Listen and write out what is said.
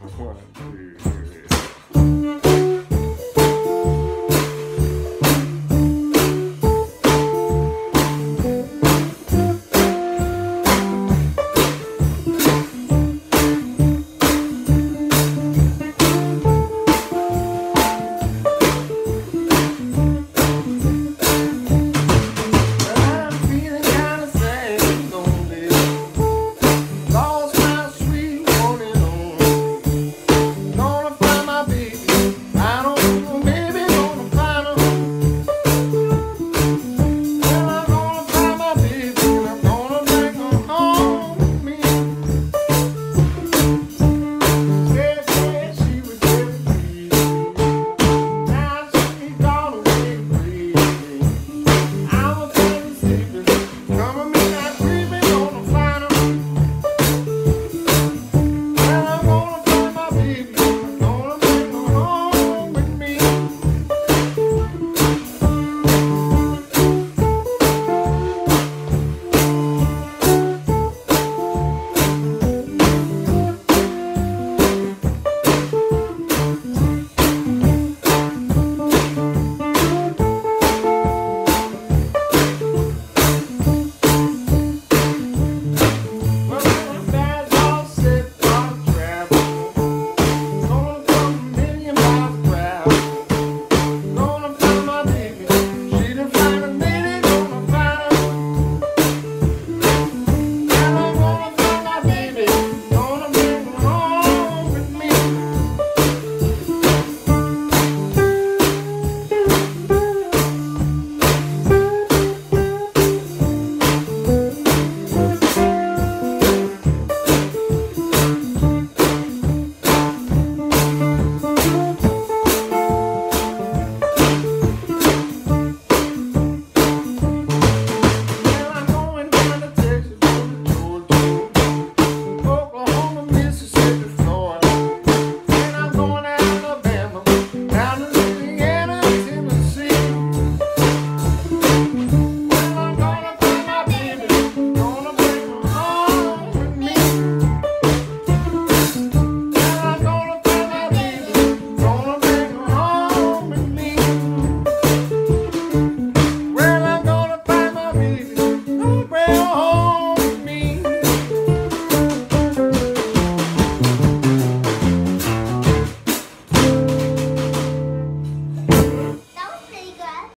One, two, three.